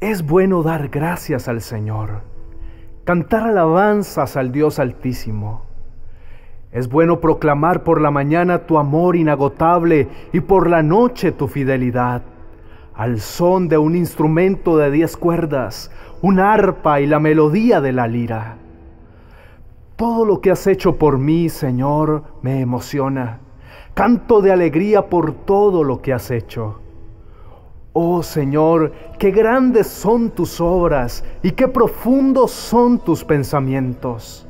Es bueno dar gracias al Señor, cantar alabanzas al Dios Altísimo. Es bueno proclamar por la mañana tu amor inagotable y por la noche tu fidelidad, al son de un instrumento de diez cuerdas, un arpa y la melodía de la lira. Todo lo que has hecho por mí, Señor, me emociona. Canto de alegría por todo lo que has hecho. Oh Señor, qué grandes son tus obras y qué profundos son tus pensamientos.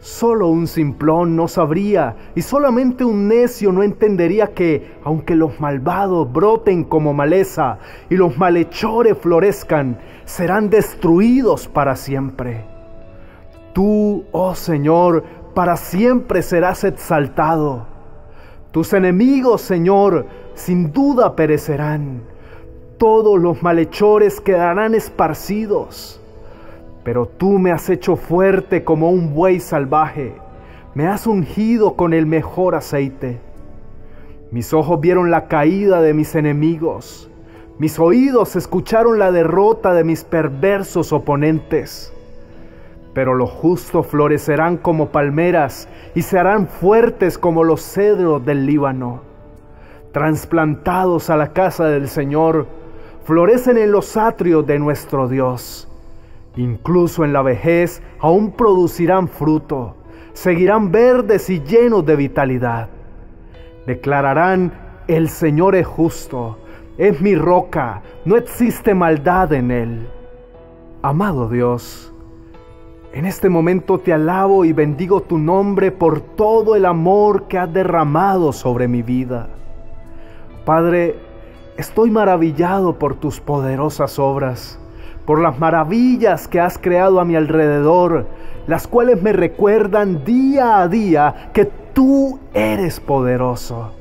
Solo un simplón no sabría y solamente un necio no entendería que, aunque los malvados broten como maleza y los malhechores florezcan, serán destruidos para siempre. Tú, oh Señor, para siempre serás exaltado. Tus enemigos, Señor, sin duda perecerán todos los malhechores quedarán esparcidos. Pero tú me has hecho fuerte como un buey salvaje, me has ungido con el mejor aceite. Mis ojos vieron la caída de mis enemigos, mis oídos escucharon la derrota de mis perversos oponentes. Pero los justos florecerán como palmeras y se harán fuertes como los cedros del Líbano. Transplantados a la casa del Señor, florecen en los atrios de nuestro Dios. Incluso en la vejez aún producirán fruto, seguirán verdes y llenos de vitalidad. Declararán, el Señor es justo, es mi roca, no existe maldad en él. Amado Dios, en este momento te alabo y bendigo tu nombre por todo el amor que has derramado sobre mi vida. Padre, Estoy maravillado por tus poderosas obras, por las maravillas que has creado a mi alrededor, las cuales me recuerdan día a día que tú eres poderoso.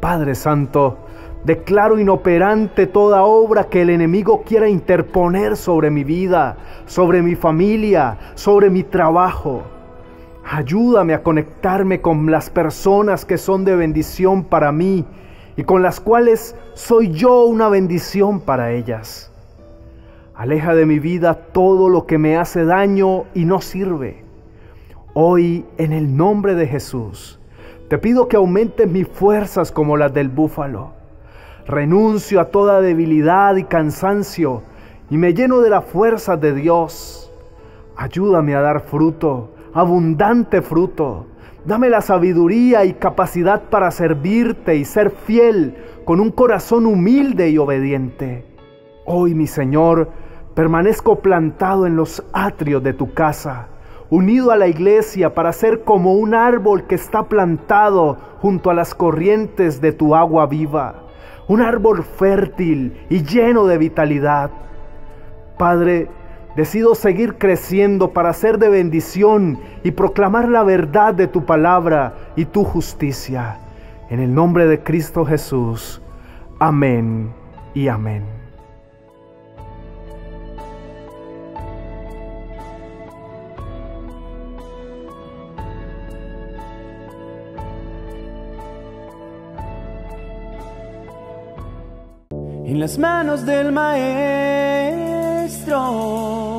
Padre Santo, declaro inoperante toda obra que el enemigo quiera interponer sobre mi vida, sobre mi familia, sobre mi trabajo. Ayúdame a conectarme con las personas que son de bendición para mí y con las cuales soy yo una bendición para ellas. Aleja de mi vida todo lo que me hace daño y no sirve. Hoy, en el nombre de Jesús, te pido que aumentes mis fuerzas como las del búfalo. Renuncio a toda debilidad y cansancio y me lleno de la fuerza de Dios. Ayúdame a dar fruto, abundante fruto Dame la sabiduría y capacidad para servirte y ser fiel con un corazón humilde y obediente. Hoy, mi Señor, permanezco plantado en los atrios de tu casa, unido a la iglesia para ser como un árbol que está plantado junto a las corrientes de tu agua viva, un árbol fértil y lleno de vitalidad. Padre, Decido seguir creciendo para ser de bendición y proclamar la verdad de tu palabra y tu justicia. En el nombre de Cristo Jesús. Amén y amén. En las manos del Maestro strong.